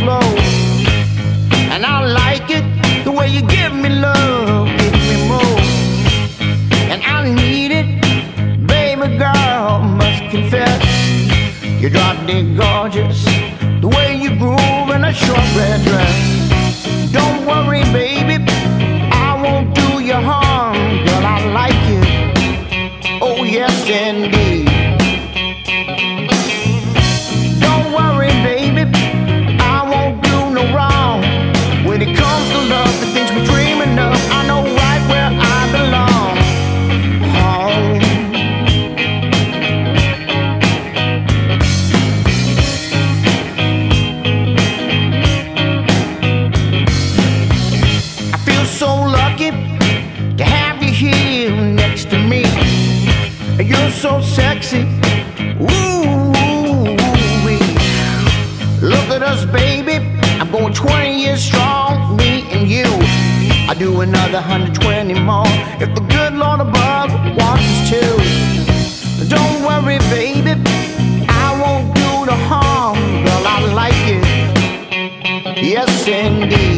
flow. And I like it the way you give me love, give me more. And I need it, baby girl, must confess. You're goddamn gorgeous, the way you groove in a short red dress. Don't worry, baby, I won't do you harm, girl, I like you. Oh, yes, indeed. Don't worry. So lucky to have you here next to me. You're so sexy. Ooh, look at us, baby. I'm going 20 years strong, me and you. I do another 120 more if the good Lord above wants us to. Don't worry, baby. I won't do the harm, girl. I like it. Yes, indeed.